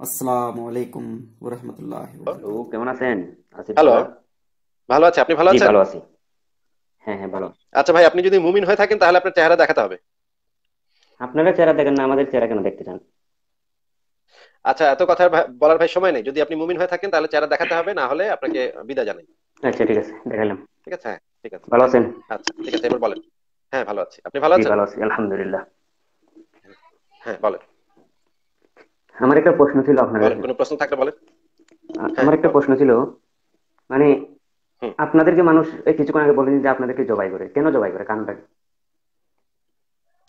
আসসালামু আলাইকুম ওরহমতুল্লাহ হ্যালো কেমন আছেন? আসিফ হ্যালো ভালো আছি আপনি ভালো আছেন? ভালো আছি। হ্যাঁ হ্যাঁ ভালো আচ্ছা ভাই আপনি যদি মুমিন হয়ে থাকেন তাহলে আপনার চেহারা দেখাতে হবে। আপনারা চেহারা দেখেন না আমাদের চেহারা কেন দেখতে চান? আচ্ছা এত কথা ভাই- বলার ভাই সময় নেই। যদি আপনি মুমিন হয়ে থাকেন তাহলে চেহারা দেখাতে হবে না হলে আপনাকে বিদায় জানাই। আচ্ছা ঠিক আছে দেখালাম। ঠিক আছে? হ্যাঁ ঠিক আছে। ভালো আছেন? আচ্ছা ঠিক আছে এবার বলেন। হ্যাঁ ভালো আছি। আপনি ভালো আছেন? ভালো আছি আলহামদুলিল্লাহ। হ্যাঁ বলেন। আমার একটা প্রশ্ন ছিল আপনার কোনো প্রশ্ন থাকলে বলেন। আমার একটা প্রশ্ন ছিল মানে আপনাদেরকে মানুষ এই কিছুক্ষণ আগে বলেন যে আপনাদেরকে জবাই করে। কেন জবাই করে? কারণটা?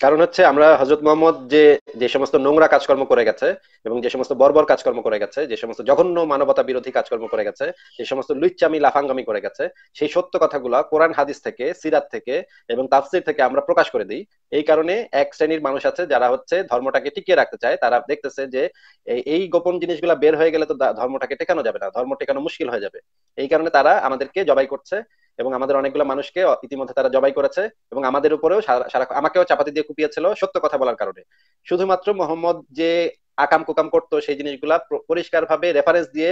কারণ হচ্ছে আমরা হজরত মোহাম্মদ যে যে সমস্ত নোংরা কাজকর্ম করে গেছে এবং যে সমস্ত বর্বর কাজকর্ম করে গেছে, যে সমস্ত জঘন্য মানবতা বিরোধী কাজকর্ম করে গেছে, যে সমস্ত লুচ্চামি, লাফাঙ্গামি করে গেছে, সেই সত্য কথাগুলা কোরআন, হাদিস থেকে, সিরাত থেকে এবং তাফসির থেকে আমরা প্রকাশ করে দিই। এই কারণে এক শ্রেণির মানুষ আছে যারা হচ্ছে ধর্মটাকে টিকিয়ে রাখতে চায়। তারা দেখতেছে যে এই- গোপন জিনিসগুলা বের হয়ে গেলে তো ধর্মটাকে টেকানো যাবে না, ধর্ম টেকানো মুশকিল হয়ে যাবে। এই কারণে তারা আমাদেরকে জবাই করছে এবং আমাদের অনেকগুলো মানুষকে ইতিমধ্যে তারা জবাই করেছে এবং আমাদের উপরেও সারা আমাকেও চাপাতি দিয়ে কুপিয়েছিল সত্য কথা বলার কারণে। শুধুমাত্র মোহাম্মদ যে আকাম কুকাম করতো সেই জিনিসগুলা পরিষ্কার ভাবে রেফারেন্স দিয়ে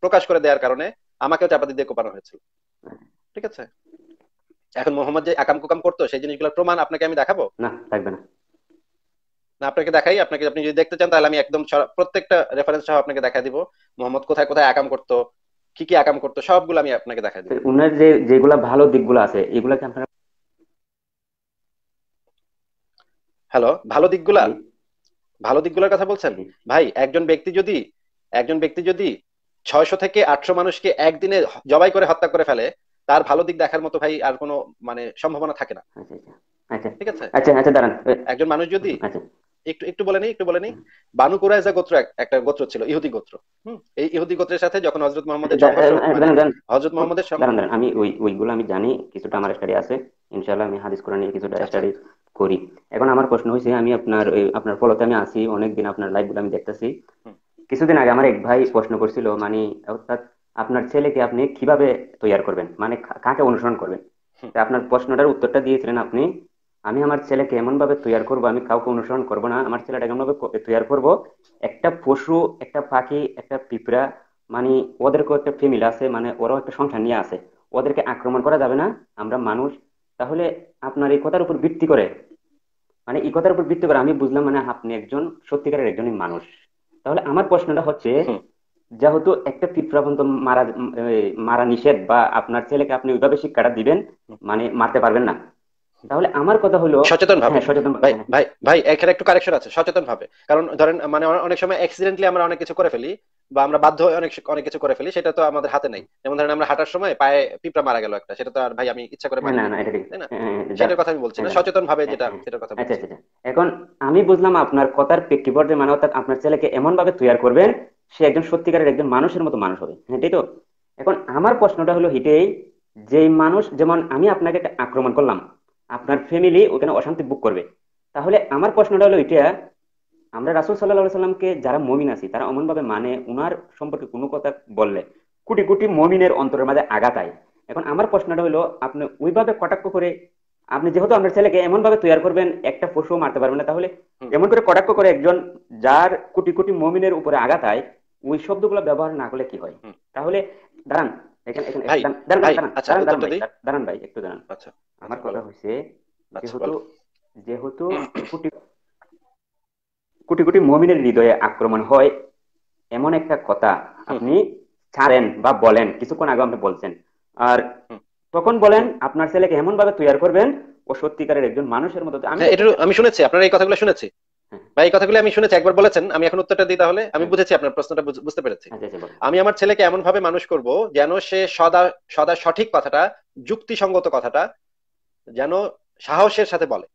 প্রকাশ করে দেওয়ার কারণে আমাকেও চাপাতি দিয়ে কোপানো হয়েছিল। ঠিক আছে? এখন মোহাম্মদ যে আকাম কুকাম করতো সেই জিনিসগুলোর প্রমাণ আপনাকে আমি দেখাবো? না থাকবে না। না আপনাকে দেখাই। আপনাকে আপনি যদি দেখতে চান তাহলে আমি একদম প্রত্যেকটা রেফারেন্স সহ আপনাকে দেখা দিব। মোহাম্মদ কোথায় কোথায় আকাম করতো কি কি আকাম করতো সবগুলো আমি আপনাকে দেখা তো উনার যে যেগুলা ভালো দিকগুলো আছে এগুলা কি আপনারা হ্যালো ভালো দিকগুলা? ভালো দিকগুলোর কথা বলছেন? ভাই একজন ব্যক্তি যদি একজন ব্যক্তি যদি ছয়শো থেকে আটশো মানুষকে একদিনে জবাই করে হত্যা করে ফেলে তার ভালো দিক দেখার মতো ভাই আর কোনো মানে সম্ভাবনা থাকে না। আচ্ছা আচ্ছা। আচ্ছা। ঠিক আছে? আচ্ছা আচ্ছা দাঁড়ান। একজন মানুষ যদি একটু একটু বলে নিই একটু বলে নিই। বানু কুরাইজা গোত্র একটা গোত্র ছিল ইহুদি গোত্র। হুম? এই ইহুদি গোত্রের সাথে যখন হজরত মোহাম্মদের হজরত মোহাম্মদের আমি ওই ওইগুলো আমি জানি কিছুটা আমার স্টাডি আছে। ইনশাআল্লাহ আমি হাদিস কোরআন নিয়ে কিছুটা আচ্ছা। স্টাডি করি। এখন আমার প্রশ্ন হয়েছে আমি আপনার আপনার ফলোতে আমি আসি অনেকদিন আপনার লাইভগুলো আমি দেখতেছি। কিছুদিন আগে আমার এক ভাই প্রশ্ন করছিল মানে অর্থাৎ আপনার ছেলেকে আপনি কীভাবে তৈয়ার করবেন? মানে কাকে অনুসরণ করবেন? আপনার প্রশ্নটার উত্তরটা দিয়েছিলেন আপনি আমি আমার ছেলেকে এমন ভাবে তৈয়ার করব আমি কাউকে অনুসরণ করব না আমার ছেলেটাকে এমন ভাবে ক- করব একটা পশু একটা পাখি একটা পিঁপড়া মানে ওদেরকেও একটা ফ্যামিলি আছে মানে ওরাও একটা সংসার নিয়ে আছে ওদেরকে আক্রমণ করা যাবে না আমরা মানুষ। তাহলে আপনার এই কথার উপর ভিত্তি করে মানে এই কথার উপর ভিত্তি করে আমি বুঝলাম মানে আপনি একজন সত্যিকারের একজনই মানুষ। তাহলে আমার প্রশ্নটা হচ্ছে যেহেতু একটা পিঁপড়া পর্যন্ত মারা মারা নিষেধ বা আপনার ছেলেকে আপনি ওইভাবে শিক্ষাটা দিবেন মানে মারতে পারবেন না। তাহলে আমার কথা হলো সচেতন ভাবে। হ্যাঁ সচেতন ভাই হ্যাঁ, ভাই ভাই এখানে একটু কারেকশন আছে সচেতন ভাবে। কারণ ধরেন মানে অনেক সময় অ্যাক্সিডেন্টলি আমরা অনেক কিছু করে ফেলি বা আমরা বাধ্য হয়ে অনেক অনেক কিছু করে ফেলি সেটা তো আমাদের হাতে নেই। যেমন ধরেন আমরা হাঁটার সময় পায়ে পিঁপড়া মারা গেল একটা সেটা তো আর ভাই আমি ইচ্ছা করে না না এটা ঠিক। না? যা- সেটার কথা আমি বলছি না হ্যাঁ, সচেতন ভাবে যেটা। সেটার কথা আচ্ছা আচ্ছা আচ্ছা। এখন আমি বুঝলাম আপনার কথার প্রেক্ষিপটে মানে অর্থাৎ আপনার ছেলেকে এমন ভাবে তৈয়ার করবেন সে একজন সত্যিকারের একজন মানুষের মতো মানুষ হবে। হ্যাঁ তাই তো? এখন আমার প্রশ্নটা হলো হিটেই যে মানুষ যেমন আমি আপনাকে একটা আক্রমণ করলাম আপনার ফ্যামিলি ওখানে অশান্তি বুক করবে। তাহলে আমার প্রশ্নটা হলো এটা আমরা রাসূল আলাইহি সাল্লামকে যারা মমিন আছি তারা অমন ভাবে মানে উনার সম্পর্কে কোনো কথা বললে। কোটি কোটি মমিনের অন্তরের মাঝে আঘাত আয়। এখন আমার প্রশ্নটা হলো আপনি ওইভাবে কটাক্ষ করে আপনি যেহেতু আপনার ছেলেকে এমন ভাবে তৈয়ার করবেন একটা পশু মারতে পারবেন না তাহলে এমন করে কটাক্ষ করে একজন যার কোটি কোটি মমিনের উপরে আঘাত আয় ওই শব্দগুলো ব্যবহার না করলে কি হয়? তাহলে দাঁড়ান এখানে এখানে দাঁড়ান ভাই, একটু দাঁড়ান। আচ্ছা আমার কথা যেহেতু যেহেতু কোটি কোটি কোটি মমিনের হৃদয়ে আক্রমণ হয় এমন একটা কথা আপনি ছাড়েন বা বলেন কিছুক্ষণ আগে আপনি বলছেন। আর তখন বলেন আপনার ছেলেকে এমন ভাবে তৈয়ার করবেন ও সত্যিকারের একজন মানুষের মতো। আমি হ্যাঁ এটা আমি শুনেছি আপনার এই কথাগুলো শুনেছি। ভাই এই কথাগুলো আমি শুনেছি একবার বলেছেন আমি এখন উত্তরটা দিই তাহলে। আমি। বুঝেছি আপনার প্রশ্নটা বুঝতে পেরেছি। আচ্ছা আচ্ছা। আমি আমার ছেলেকে এমন ভাবে মানুষ করব যেন সে সদা সদা সঠিক কথাটা যুক্তিসঙ্গত কথাটা যেন সাহসের সাথে বলে।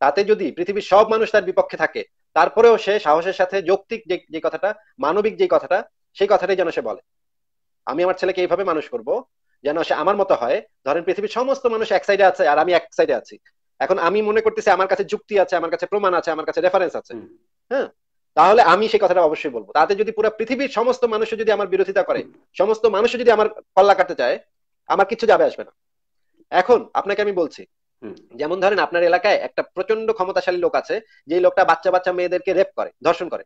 তাতে যদি পৃথিবীর সব মানুষ তার বিপক্ষে থাকে তারপরেও সে সাহসের সাথে যৌক্তিক যে যে কথাটা মানবিক যে কথাটা সেই কথাটাই যেন সে বলে। আমি আমার ছেলেকে এইভাবে মানুষ করব যেন সে আমার মতো হয়। ধরেন পৃথিবীর সমস্ত মানুষ এক সাইডে আছে আর আমি এক সাইডে আছি। এখন আমি মনে করতেছি আমার কাছে যুক্তি আছে আমার কাছে প্রমাণ আছে আমার কাছে রেফারেন্স আছে। হ্যাঁ? তাহলে আমি সেই কথাটা অবশ্যই বলব। তাতে যদি পুরো পৃথিবীর সমস্ত মানুষ যদি আমার বিরোধিতা করে সমস্ত মানুষ যদি আমার কল্লা কাটতে চায় আমার কিছু যাবে আসবে না। এখন আপনাকে আমি বলছি যেমন ধরেন আপনার এলাকায় একটা প্রচণ্ড ক্ষমতাশালী লোক আছে যে লোকটা বাচ্চা বাচ্চা মেয়েদেরকে রেপ করে ধর্ষণ করে।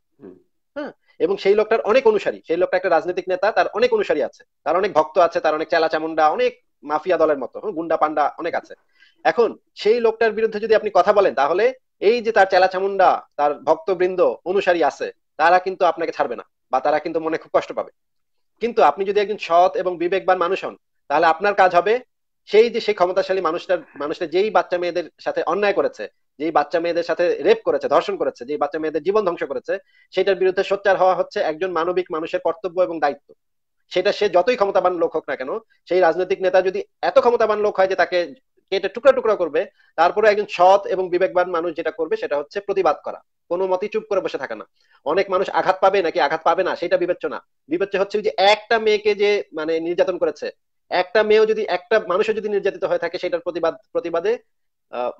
হ্যাঁ? এবং সেই লোকটার অনেক অনুসারী সেই লোকটা একটা রাজনৈতিক নেতা তার অনেক অনুসারী আছে। তার অনেক ভক্ত আছে তার অনেক চেলা চামুন্ডা অনেক মাফিয়া দলের মতো গুন্ডা পান্ডা অনেক আছে। এখন সেই লোকটার বিরুদ্ধে যদি আপনি কথা বলেন, তাহলে এই যে তার চেলা চামুন্ডা তার ভক্তবৃন্দ অনুসারী আছে, তারা কিন্তু আপনাকে ছাড়বে না, বা তারা কিন্তু মনে খুব কষ্ট পাবে। কিন্তু আপনি যদি একজন সৎ এবং বিবেকবান মানুষ হন, তাহলে আপনার কাজ হবে সেই যে সেই ক্ষমতাশালী মানুষটার, মানুষটা যেই বাচ্চা মেয়েদের সাথে অন্যায় করেছে, যেই বাচ্চা মেয়েদের সাথে রেপ করেছে, ধর্ষণ করেছে, যেই বাচ্চা মেয়েদের জীবন ধ্বংস করেছে, সেটার বিরুদ্ধে সোচ্চার হওয়া হচ্ছে একজন মানবিক মানুষের কর্তব্য এবং দায়িত্ব। সেটা সে যতই ক্ষমতাবান লোক হোক না কেন, সেই রাজনৈতিক নেতা যদি এত ক্ষমতাবান লোক হয় যে তাকে কেটে টুকরা টুকরা করবে, তারপরে একজন সৎ এবং বিবেকবান মানুষ যেটা করবে সেটা হচ্ছে প্রতিবাদ করা। কোনো মতেই চুপ করে বসে থাকা না। অনেক মানুষ আঘাত পাবে নাকি আঘাত পাবে না, সেটা বিবেচ্য না। বিবেচ্য হচ্ছে যে একটা মেয়েকে যে মানে নির্যাতন করেছে। একটা মেয়েও যদি, একটা মানুষও যদি নির্যাতিত হয়ে থাকে, সেটার প্রতিবাদ, প্রতিবাদে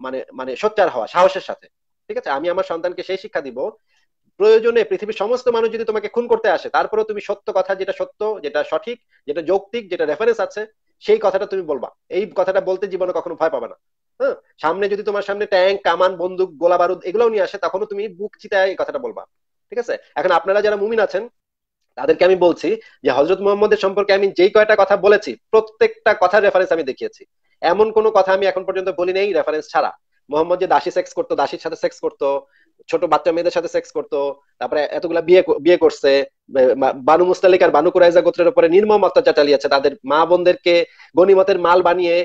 মানে মানে সোচ্চার হওয়া, সাহসের সাথে। ঠিক আছে? আমি আমার সন্তানকে সেই শিক্ষা দিব। প্রয়োজনে পৃথিবীর সমস্ত মানুষ যদি তোমাকে খুন করতে আসে, তারপরেও তুমি সত্য কথা, যেটা সত্য, যেটা সঠিক, যেটা যৌক্তিক, যেটা রেফারেন্স আছে সেই কথাটা তুমি বলবা। এই কথাটা বলতে জীবনে কখনো ভয় পাবে না। হ্যাঁ সামনে যদি তোমার সামনে ট্যাঙ্ক, কামান, বন্দুক, গোলা বারুদ এগুলোও নিয়ে আসে, তখনও তুমি বুক চিতায় এই কথাটা বলবা। ঠিক আছে? এখন আপনারা যারা মুমিন আছেন, তাদেরকে আমি বলছি যে হজরত মোহাম্মদের সম্পর্কে আমি যেই কয়টা কথা বলেছি, প্রত্যেকটা কথার রেফারেন্স আমি দেখিয়েছি। এমন কোনো কথা আমি এখন পর্যন্ত বলি নেই রেফারেন্স ছাড়া। মোহাম্মদ যে দাসী সেক্স করতো, দাসীর সাথে সেক্স করতো ছোট বাচ্চা মেয়েদের সাথে সেক্স করতো, তারপরে এতগুলা বিয়ে বিয়ে করছে বানু মুস্তালিক আর বানু কুরাইজা গোত্রের উপরে নির্মম অত্যাচার চালিয়েছে। তাদের মা বোনদেরকে গনিমতের মাল বানিয়ে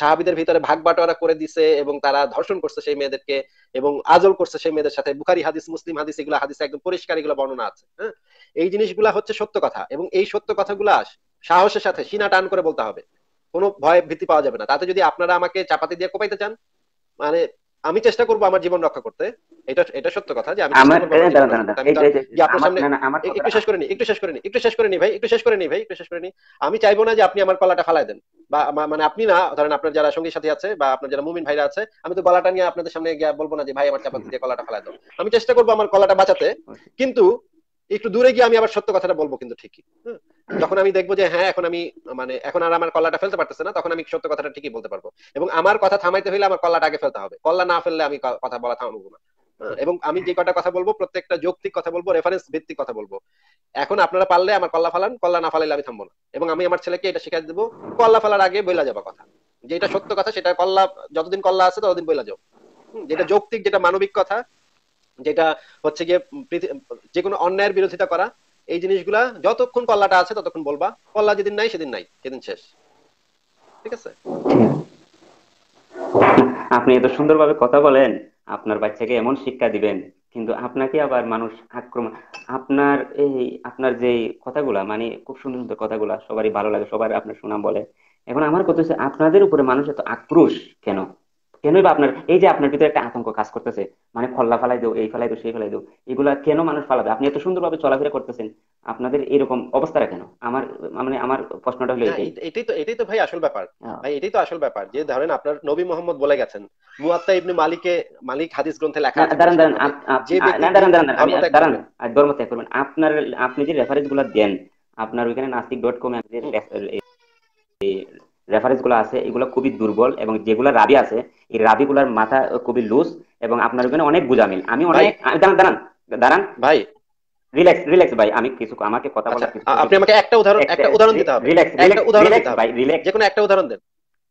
সাহাবীদের ভিতরে ভাগ বাটোয়ারা করে দিছে এবং তারা ধর্ষণ করছে সেই মেয়েদেরকে এবং আজল করছে সেই মেয়েদের সাথে। বুখারি হাদিস, মুসলিম হাদিস, এগুলো হাদিস একদম পরিষ্কার এগুলো বর্ণনা আছে হ্যাঁ? এই জিনিসগুলা হচ্ছে সত্য কথা এবং এই সত্য কথাগুলা সাহসের সাথে সিনা টান করে বলতে হবে। কোনো ভয় ভীতি পাওয়া যাবে না। তাতে যদি আপনারা আমাকে চাপাতি দিয়ে কোপাইতে চান মানে আমি চেষ্টা করব আমার জীবন রক্ষা করতে। এটা এটা সত্য কথা যে আমি একটু শেষ করে নি একটু শেষ করে নি একটু শেষ করে নি ভাই একটু শেষ করে নি ভাই একটু শেষ করে নি। আমি চাইব না যে আপনি আমার কলাটা ফালাই দেন। বা মানে আপনি না ধরেন আপনার যারা সঙ্গী সাথী আছে বা আপনার যারা মুমিন ভাইরা আছে আমি তো গলাটা নিয়ে আপনাদের সামনে গিয়ে বলব না যে ভাই আমার চাপাতি দিয়ে কলাটা ফালাই দাও। আমি চেষ্টা করব আমার কলাটা বাঁচাতে কিন্তু একটু দূরে গিয়ে আমি আবার সত্য কথাটা বলব কিন্তু ঠিকই। যখন আমি দেখব যে হ্যাঁ এখন আমি মানে এখন আর আমার কলাটা ফেলতে পারতেছে না, তখন আমি সত্য কথাটা ঠিকই বলতে পারব। এবং আমার কথা থামাইতে হইলে আমার কলাটা আগে ফেলতে হবে। কল্লা না ফেললে আমি কথা বলা থামাবো না। এবং আমি যে কটা কথা বলব, প্রত্যেকটা যৌক্তিক কথা বলব রেফারেন্স ভিত্তিক কথা বলব। এখন আপনারা পারলে আমার কল্লা ফালান, কল্লা না ফালাইলে আমি থামবো না। এবং আমি আমার ছেলেকে এটা শিখাই দেবো, কল্লা ফালার আগে বইলা যাবা কথা। যেটা সত্য কথা, সেটা কল্লা, যতদিন কল্লা আছে ততদিন বইলা যাও। যেটা যৌক্তিক, যেটা মানবিক কথা যেটা হচ্ছে গিয়ে যে কোনো অন্যায়ের বিরোধিতা করা, এই জিনিসগুলা যতক্ষণ কল্লাটা আছে ততক্ষণ বলবা কল্লা যেদিন নাই সেদিন নাই, সেদিন শেষ। ঠিক আছে? আপনি এত সুন্দরভাবে কথা বলেন, আপনার বাচ্চাকে এমন শিক্ষা দিবেন, কিন্তু আপনাকে আবার মানুষ আক্রমণ আপনার এই, আপনার যে কথাগুলা মানে খুব সুন্দর সুন্দর কথাগুলা, সবারই ভালো লাগে সবার আপনার সুনাম বলে। এখন আমার কথা হচ্ছে, আপনাদের উপরে মানুষ এত আক্রোশ কেন? কেনই বা আপনার এই যে আপনার ভিতরে একটা আতঙ্ক কাজ করতেছে মানে খল্লা ফালাই দেও এই ফালাই দেও সেই ফালাই দেও এগুলা কেন মানুষ ফালাবে? আপনি এত সুন্দরভাবে চলাফেরা করতেছেন আপনাদের এরকম অবস্থাটা কেন? আমার মানে আমার প্রশ্নটা হলো এটাই। এটাই তো এটাই তো ভাই আসল ব্যাপার। ভাই এটাই তো আসল ব্যাপার যে ধরেন আপনার নবী মোহাম্মদ বলে গেছেন মুয়াত্তা ইবনে মালিকে মালিক হাদিস গ্রন্থে লেখা আছে। দাঁড়ান দাঁড়ান দাঁড়ান দাঁড়ান দাঁড়ান, আমি ধর্ম ত্যাগ দাঁড়ান আর ধর্ম ত্যাগ করবেন আপনার আপনি যে রেফারেন্সগুলো দেন আপনার ওইখানে নাস্তিক ডট কমে রেফারেন্সগুলো আছে এগুলো খুবই দুর্বল এবং যেগুলো রাবি আছে এই রাবি গুলার মাথা খুবই লুজ এবং আপনার ওখানে অনেক গুজামিল আমি অনেক দাঁড়ান দাঁড়ান দাঁড়ান। ভাই। রিল্যাক্স রিল্যাক্স ভাই আমি কিছু আমাকে কথা আচ্ছা বলার আপনি আমাকে একটা উদাহরণ একটা উদাহরণ দিতে হবে। রিল্যাক্স একটা উদাহরণ দিতে হবে। ভাই রিল্যাক্স যে কোনো একটা উদাহরণ দেন।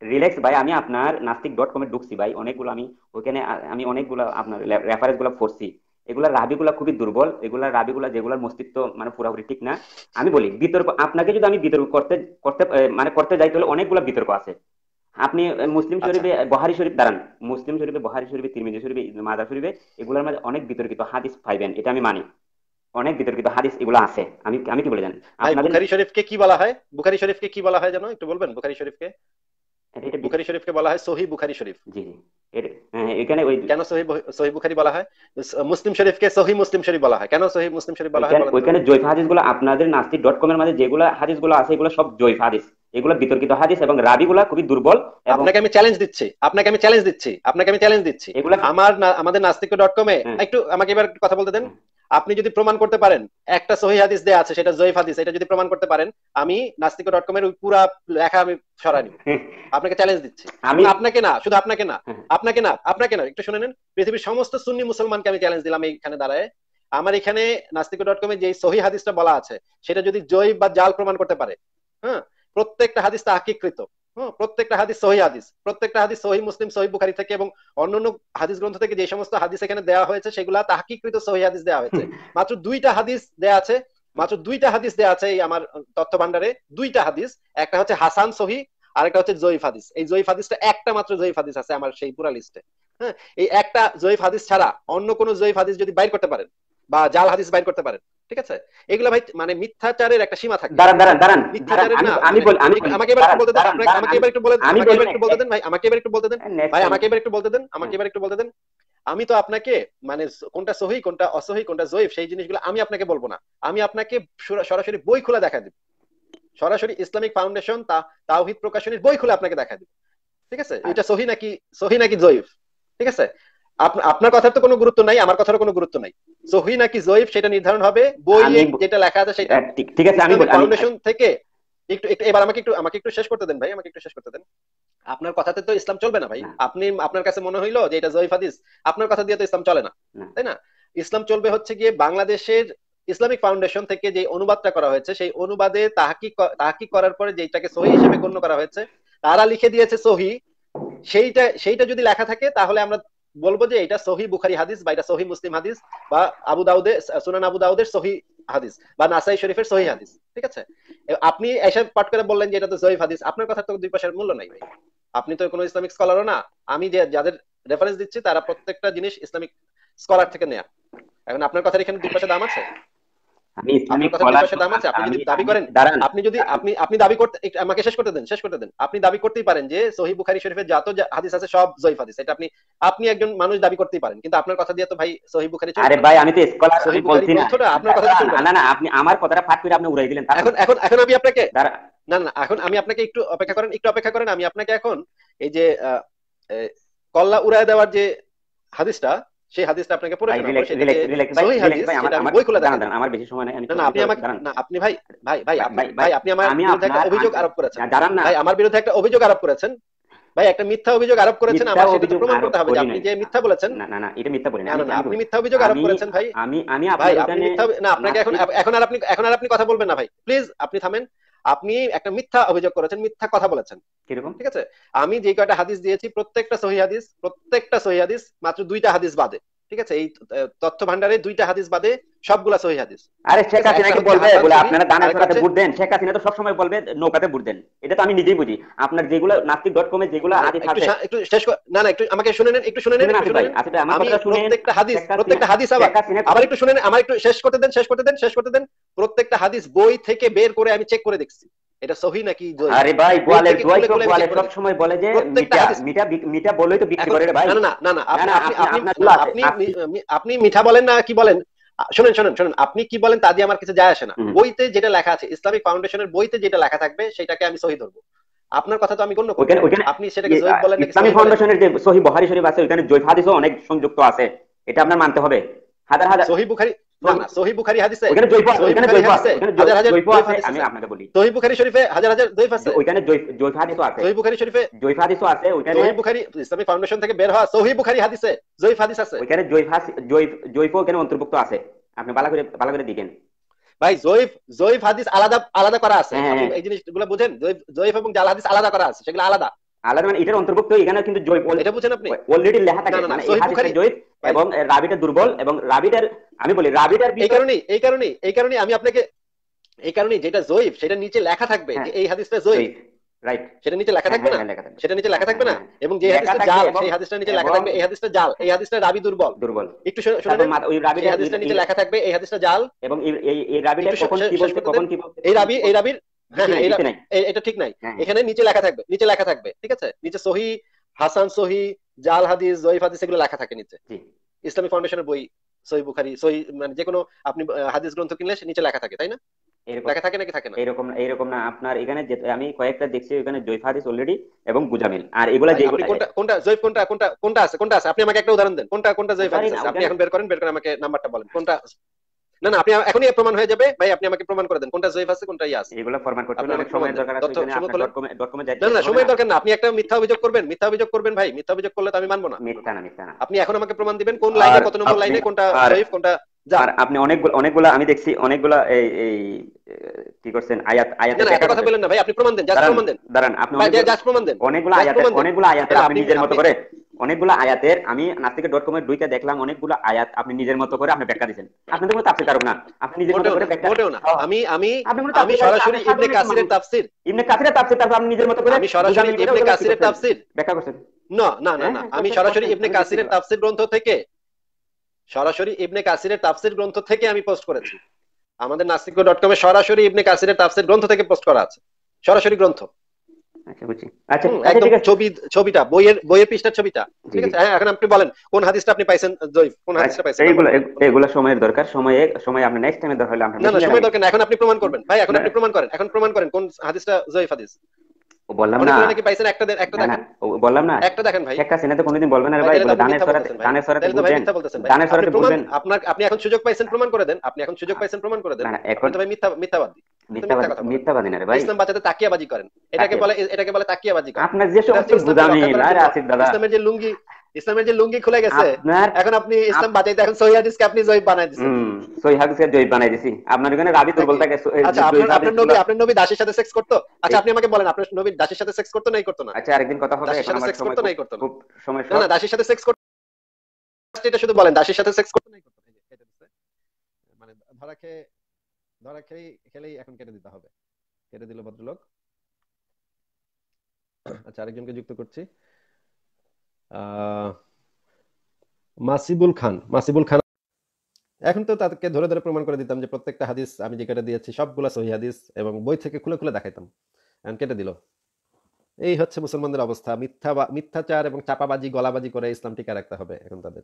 রিল্যাক্স ভাই আমি আপনার নাস্তিক ডট কমে ঢুকছি ভাই অনেকগুলো আমি ওখানে আমি অনেকগুলো আপনার রেফারেন্সগুলো পড়ছি। এগুলা রাবিগুলা খুবই দুর্বল এগুলা রাবিগুলা যেগুলোর মস্তিত্ব মানে পুরোপুরি ঠিক না। আমি বলি বিতর্ক আপনাকে যদি আমি বিতর্ক করতে করতে মানে করতে যাই তাহলে অনেকগুলো বিতর্ক আছে। আপনি মুসলিম আচ্ছা। শরীফে বহারি শরীফ দাঁড়ান। মুসলিম শরীফে বহারি শরীফে তিরমিজি শরীফে মাদার শরীফে এগুলোর মধ্যে অনেক বিতর্কিত হাদিস পাইবেন এটা আমি মানি। অনেক বিতর্কিত হাদিস এগুলো আছে। আমি আমি কি বলে ভাই বুখারি শরীফকে কি বলা হয়? বুখারি শরীফকে কি বলা হয় জানো একটু বলবেন বুখারি শরীফকে? এটা- বুখারি শরীফকে বলা হয় সহি বুখারি শরীফ। জি জি। হ্যাঁ, এখানে ওই কেন সহি সহি বুখারি বলা হয়? মুসলিম শরীফকে সহি মুসলিম শরীফ বলা হয়। কেন সহি মুসলিম শরীফ বলা হয় ওইখানে জৈফ আপনাদের নাস্তিক ডট কম এর মাঝে যেগুলো হাদিসগুলো আছে এগুলো সব জৈফ হাদিস। এগুলো বিতর্কিত হাদিস এবং রাবি গুলা খুবই দুর্বল আপনাকে আমি চ্যালেঞ্জ দিচ্ছি। আপনাকে আমি চ্যালেঞ্জ দিচ্ছি। আপনাকে আমি চ্যালেঞ্জ দিচ্ছি। এগুলা আমার আমাদের নাস্তিক ডট কমে হ্যাঁ। একটু আমাকে এবার কথা বলতে দেন। হুম। আপনি যদি প্রমাণ করতে পারেন একটা সহি হাদিস দেয়া আছে সেটা জয়ীফ হাদিস এটা যদি প্রমাণ করতে পারেন আমি নাস্তিক ডট কমের ওই পুরা লেখা আমি সরাই নিব। আপনাকে চ্যালেঞ্জ দিচ্ছি। আমি আপনাকে না শুধু আপনাকে না হ্যাঁ। আপনাকে না আপনাকে না একটু শুনে নেন। পৃথিবীর সমস্ত সুন্নি মুসলমানকে আমি চ্যালেঞ্জ দিলাম এইখানে দাঁড়ায়। আমার এখানে নাস্তিক ডট কম কমে যে সহি হাদিসটা বলা আছে সেটা যদি জয়ীফ বা জাল প্রমাণ করতে পারে হ্যাঁ প্রত্যেকটা হাদিস তা তাহকিকৃত হ্যাঁ প্রত্যেকটা হাদিস সহি হাদিস। প্রত্যেকটা হাদিস সহি মুসলিম সহি বুখারি থেকে এবং অন্যান্য হাদিস গ্রন্থ থেকে যে সমস্ত হাদিস এখানে দেওয়া হয়েছে সেগুলা তাহকিকৃত সহি হাদিস দেওয়া হয়েছে। মাত্র দুইটা হাদিস দেয়া আছে মাত্র দুইটা হাদিস দেয়া আছে এই আমার তথ্য ভান্ডারে দুইটা হাদিস। একটা হচ্ছে হাসান সহি আর একটা হচ্ছে জয়ীফ হাদিস। এই জয়ীফ হাদিসটা একটা মাত্র জয়ীফ হাদিস আছে আমার সেই পুরা লিস্টে হ্যাঁ এই একটা জয়ীফ হাদিস ছাড়া অন্য কোনো জয়ীফ হাদিস যদি বাইর করতে পারেন বা জাল হাদিস বাইর করতে পারেন ঠিক আছে? এগুলা ভাই মানে মিথ্যাচারের একটা সীমা থাকে। দাঁড়ান দাঁড়ান দাঁড়ান মিথ্যাচারের আমি না আমি বলি আমি আমাকে- এবার একটু বলতে দেন আপনাকে- আমাকে এবার একটু বলে আমি আমাকে এবার একটু বলতে দেন ভাই আমাকে এবার একটু বলতে দেন। ভাই আমাকে এবার একটু বলতে দেন আমাকে এবার একটু বলতে দেন। আমি তো আপনাকে মানে কোনটা সহি কোনটা অসহি কোনটা জয়ীফ সেই জিনিসগুলো আমি আপনাকে বলব না। আমি আপনাকে সরাসরি বই খোলা দেখা দিব। সরাসরি ইসলামিক ফাউন্ডেশন তা তাওহিদ প্রকাশনীর বই খুলে আপনাকে দেখা দিব। ঠিক আছে? এটা সহি নাকি সহি নাকি জয়ীফ? ঠিক আছে? আপনার কথার তো কোনো গুরুত্ব নাই আমার কথারও কোনো গুরুত্ব নাই। সহি নাকি জয়ীফ সেটা নির্ধারণ হবে বই যেটা লেখা আছে সেটা ঠিক- ঠিক আছে আমি ফাউন্ডেশন থেকে একটু একটু এবার আমাকে একটু আমাকে একটু শেষ করতে দেন ভাই আমাকে একটু শেষ করতে দেন। আপনার কথাতে তো ইসলাম চলবে না ভাই। আপনি আপনার কাছে মনে হইল যে এটা জয়ীফ হাদিস আপনার কথা দিয়ে তো ইসলাম চলে না। তাই না? ইসলাম চলবে হচ্ছে গিয়ে বাংলাদেশের ইসলামিক ফাউন্ডেশন থেকে যে অনুবাদটা করা হয়েছে সেই অনুবাদে তাহাকিক ক- তাহাকিক করার পরে যেটাকে সহি হিসেবে গণ্য করা হয়েছে তারা লিখে দিয়েছে সহি। সেইটা সেইটা যদি লেখা থাকে তাহলে আমরা বলব যে এটা সহি বুখারি হাদিস বা এটা সহি মুসলিম হাদিস বা আবু দাউদে, সুনান আবু দাউদের সহি হাদিস বা নাসাই শরীফের সহি হাদিস, ঠিক আছে? আপনি এসে পাঠ করে বললেন যে এটা তো জয়ীফ হাদিস, আপনার কথা তো দুই পয়সার মূল্য নাই ভাই। আপনি তো কোনো ইসলামিক স্কলারও না, আমি যে যাদের রেফারেন্স দিচ্ছি তারা প্রত্যেকটা জিনিস ইসলামিক স্কলার থেকে নেয়া। এখন আপনার কথার এখানে দুই পয়সা দাম আছে? আমি ইসলামিক আপনি যদি দাবি করেন আপনি যদি আপনি আপনি দাবি করতে আমাকে শেষ করতে দেন শেষ করতে দেন। আপনি দাবি করতেই পারেন যে সহি বুখারি শরীফের যত হাদিস আছে সব জয়ীফ হাদিস। এটা আপনি আপনি একজন মানুষ দাবি করতেই পারেন। কিন্তু আপনার কথা দিয়ে তো ভাই সহি বুখারি আরে ভাই আমি তো স্কলার আমি বলছি না। আপনার কথা না। না আপনি আমার কথাটা ফাট করে আপনি উড়াই দিলেন এখন এখন এখন আমি আপনাকে না না এখন আমি আপনাকে একটু অপেক্ষা করেন একটু অপেক্ষা করেন। আমি আপনাকে এখন এই যে কল্লা উড়ায় দেওয়ার যে হাদিসটা সেই হাদিসটা আপনাকে পড়ে বই খুলে দাঁড়ান, আমার বেশি সময় নেই না আপনি আমাকে না আপনি ভাই ভাই ভাই ভাই, আপনি আমার বিরুদ্ধে একটা অভিযোগ আরোপ করেছেন। দাঁড়ান না। ভাই আমার বিরুদ্ধে একটা অভিযোগ আরোপ করেছেন। ভাই একটা মিথ্যা অভিযোগ আরোপ করেছেন আমার সেটা প্রমাণ করতে হবে যে আপনি যে মিথ্যা বলেছেন। না না না এটা মিথ্যা বলি না আপনি মিথ্যা অভিযোগ আরোপ করেছেন ভাই। আমি আমি আপনার না আপনাকে এখন এখন আর আপনি এখন আর আপনি কথা বলবেন না ভাই। প্লিজ আপনি থামেন। আপনি একটা মিথ্যা অভিযোগ করেছেন মিথ্যা কথা বলেছেন। কীরকম? ঠিক আছে? আমি যে কয়টা হাদিস দিয়েছি প্রত্যেকটা সহি হাদিস প্রত্যেকটা সহি হাদিস মাত্র দুইটা হাদিস বাদে। ঠিক আছে? এই তথ্য ভান্ডারে দুইটা হাদিস বাদে সবগুলা সহি হাদিস। আরে শেখ একটা হাসিনাকে বলবে বলে আপনারা দানা আরেকটা ছড়াতে ভোট দেন। শেখ হাসিনা তো সবসময় বলবে নৌকাতে ভোট দেন। এটা তো আমি নিজেই বুঝি। আপনার যেগুলো নাস্তিক ডট কমে যেগুলো হাদিস আছে একটু শেষ না না একটু আমাকে শুনে নেন একটু শুনে নেন একটু শুনে ভাই ভাই আমার আমি কথাটা প্রত্যেকটা হাদিস প্রত্যেকটা হাদিস আবার আবার একটু শুনে নেন আমার একটু শেষ করতে দেন শেষ করতে দেন। শেষ করতে দেন প্রত্যেকটা হাদিস বই থেকে বের করে আমি চেক করে দেখছি। এটা সহি নাকি জয়ী আরে ভাই গোয়ালের দোয়াই তো গোয়ালের সব সময় বলে যে মিঠা মিঠা মিঠা বলেই তো বিক্রি করে রে ভাই। না না না আপনি আপনি আপনি- মিঠা বলেন না কি বলেন? শুনেন শুনেন শুনেন আপনি কি বলেন তা দিয়ে আমার কিছু যায় আসে না। বইতে যেটা লেখা আছে ইসলামিক ফাউন্ডেশনের বইতে যেটা লেখা থাকবে সেটাকে আমি সহি ধরবো। আপনার কথা তো আমি গণ্য ওইখানে- আপনি সেটাকে জয়ীফ বলেন নাকি ইসলামী ফাউন্ডেশনের যে সহি বহারি শরীফ আছে ওইখানে জৈফ হাদিসও অনেক সংযুক্ত আছে। এটা আপনার মানতে হবে। হাজার হাজার বুখারি সহি বুখারি হাদিসে আছে, সহিহ ওইখানে বুখারী জৈফ আছে হাদিসে ওইখানে হাজার হাজার জৈফ জৈফ আছে হাদিস আমি আছে। আপনাকে বলি। শরীফে হাজার হাজার আছে। ওইখানে জৈফ জৈফ হাদিসও আছে। শরীফে হাদিসও আছে ওইখানে ইসলামিক ফাউন্ডেশন থেকে বের হওয়া হাদিসে হাদিস আছে। ওইখানে জৈফ হাস- জৈফ জৈফ ওখানে অন্তর্ভুক্ত আছে। আপনি ভালো করে ভালো করে ভাই জয়ীফ জয়ীফ হাদিস আলাদা আলাদা করা আছে। হ্যাঁ, হ্যাঁ। এই জিনিসগুলো বুঝেন? জয়ীফ এবং জাল হাদিস আলাদা করা আছে সেগুলো আলাদা। আলাদা মানে এটার অন্তর্ভুক্ত এখানে কিন্তু জৈফ এটা বুঝেন আপনি? অলরেডি লেখা থাকে। মানে এই হাদিসটা বুখারী- এবং রাবিটা দুর্বল এবং রাবিটার আমি বলি রাবিটার এই কারণে এই কারণে এই কারণে আমি আপনাকে এই কারণে যেটা জয়ীফ সেটা নিচে লেখা থাকবে হ্যাঁ। যে এই হাদিসটা জয়ীফ রাইট সেটা নিচে লেখা থাকবে না? সেটা নিচে লেখা থাকবে না? হ্যাঁ, এবং যে হাদিসটা জাল সেই হাদিসটা নিচে লেখা থাকবে এই হাদিসটা জাল এই হাদিসটা রাবি দুর্বল। দুর্বল। একটু ওই রাবিটার হাদিসটা নিচে লেখা থাকবে এই হাদিসটা জাল। এবং এই- রাবিটা কখন কি করতে কখন কি এই রাবি এই রাবির হ্যাঁ হ্যাঁ এটা ঠিক নাই। হ্যাঁ, এখানে নিচে লেখা থাকবে নিচে লেখা থাকবে ঠিক আছে? নিচে সহি হাসান সহি জাল হাদিস জয়ীফ হাদিস এগুলো লেখা থাকে নিচে। জি। ইসলামী ফাউন্ডেশনের বই সহি বুখারি সহি মানে যে কোনো আপনি হাদিস গ্রন্থ কিনলে সে নিচে লেখা থাকে তাই না? লেখা থাকে নাকি থাকে না? এরকম এরকম না। আপনার এখানে যে আমি কয়েকটা দেখছি ওখানে জৈফ হাদিস অলরেডি এবং গুজামিল আর এগুলা যে কোনটা কোনটা জয়ীফ কোনটা কোনটা কোনটা আছে কোনটা আছে? আপনি আমাকে একটা উদাহরণ দেন। কোনটা কোনটা জয়ীফ হাদিস আছে? আপনি এখন বের করেন বের করে আমাকে নাম্বারটা বলেন। কোনটা না না আপনি এখনই প্রমাণ হয়ে যাবে। ভাই আপনি আমাকে প্রমাণ করে দেন কোনটা জয়ীফ আছে কোনটা ইয়ে আছে এগুলো ফরম্যাট করতে হলে অনেক প্রমাণ দরকার আছে না না সময় দরকার না আপনি একটা মিথ্যা অভিযোগ করবেন মিথ্যা অভিযোগ করবেন ভাই মিথ্যা অভিযোগ করলে তো আমি মানবো না। মিথ্যা না মিথ্যা না। আপনি এখন আমাকে প্রমাণ দিবেন কোন লাইনে কত নম্বর লাইনে কোনটা জয়ীফ কোনটা যা। আর আপনি অনেকগুলো অনেকগুলা আমি দেখছি অনেকগুলা এই এই কি করছেন আয়াত না এত কথা বলেন না ভাই আপনি প্রমাণ দেন জাস্ট দাঁড়ান প্রমাণ দেন। দাঁড়ান আপনি জাস্ট প্রমাণ দেন। অনেকগুলো প্রমাণ দেন। অনেকগুলো আপনি আপনি নিজের মতো করে অনেকগুলো আয়াতের আমি নাস্তিক ডট কমের দুইটা দেখলাম অনেকগুলো আয়াত আপনি নিজের মতো করে আপনি ব্যাখ্যা দিচ্ছেন আপনি তো কোনো তাফসীর কারক না। আপনি নিজের মতো করে ব্যাখ্যা মোটেও না। হ্যাঁ। আমি আমি আমি সরাসরি ইবনে কাসিরের তাফসীর। ইবনে কাসিরের তাফসীর তারপর আপনি নিজের মতো করে আমি সরাসরি ইবনে কাসিরের তাফসীর। ব্যাখ্যা করছেন। না না না হ্যাঁ, না। হ্যাঁ, আমি সরাসরি ইবনে কাসিরের তাফসীর গ্রন্থ থেকে সরাসরি ইবনে কাসিরের তাফসীর গ্রন্থ থেকে আমি পোস্ট করেছি। আমাদের নাস্তিক ডট কমে সরাসরি ইবনে কাসিরের তাফসীর গ্রন্থ থেকে পোস্ট করা আছে। সরাসরি গ্রন্থ। আচ্ছা বুঝছি। আচ্ছা আচ্ছা একদম ছবি ছবিটা বইয়ের বইয়ের পৃষ্ঠার ছবিটা ঠিক আছে? হ্যাঁ এখন আপনি বলেন কোন হাদিসটা আপনি পাইছেন জয়ীফ? কোন হাদিসটা পাইছেন? এইগুলো এইগুলো সময়ের দরকার সময়ে সময় আপনি নেক্সট টাইমে দরকার হলে আমরা না না সময় দরকার না এখন আপনি প্রমাণ করবেন। ভাই এখন আপনি প্রমাণ করেন এখন প্রমাণ করেন কোন হাদিসটা জয়ীফ হাদিস? বললাম না। নাকি পাইছেন? একটা একটা দেখেন। বললাম না। একটা দেখেন ভাই। হাসিনা কোনোদিন বলবেন ভাই, দানের সরাতে দানের সরাতে। দানের সরাতে বুঝবেন আপনার আপনি এখন সুযোগ পাইছেন প্রমাণ করে দেন। আপনি এখন সুযোগ পাইছেন প্রমাণ করে দেন। না, এখন এখন তো ভাই মিথ্যা মিথ্যাবাদী। মিথ্যাবাদী কথা বলেন। মিথ্যাবাদী না রে ভাই। ইসলাম বাঁচাতে তাকিয়াবাজি করেন। এটাকে বলে এটাকে বলে তাকিয়াবাজি করেন। আপনার যে সমস্ত হচ্ছে ইসলামকে গুদামি রক্ষা করার আরে জন্য। আসিফ দাদা ইসলামের যে লুঙ্গি ইসলামের যে লুঙ্গি খুলে গেছে এখন আপনি ইসলাম বাঁচাইতে এখন সহি হাদিসকে আপনি জয়ীফ বানাই দিচ্ছেন হুম সই হাদিসের বানাই দিছি। আপনার ওখানে রাবি দুর্বল থাকে আচ্ছা আপনার আপনার নবী আপনার নবী দাসের সাথে সেক্স করতো? আচ্ছা আপনি আমাকে বলেন আপনার নবী দাসের সাথে সেক্স করতো নাই করতো না? আচ্ছা আরেকদিন কথা হবে দাসের এখন সাথে আমার সেক্স সময় করতো নাই করতো না। খুব সময় না দাসের সাথে সেক্স করতো এটা শুধু বলেন দাসের সাথে সেক্স করতো নাই করতো। মানে ধরা খেয়ে ধরা খেলেই খেলেই এখন কেটে দিতে হবে। কেটে দিল ভদ্রলোক। আচ্ছা আরেকজনকে যুক্ত করছি। মাসিবুল খান মাসিবুল খান। এখন তো তাদেরকে ধরে ধরে প্রমাণ করে দিতাম যে প্রত্যেকটা হাদিস আমি যে কেটে দিয়েছি, সবগুলা সহি হাদিস এবং বই থেকে খুলে খুলে দেখাইতাম। এখন কেটে দিল। এই হচ্ছে মুসলমানদের অবস্থা। মিথ্যা মিথ্যাচার এবং চাপাবাজি, গলাবাজি করে ইসলাম টিকে রাখতে হবে এখন তাদের।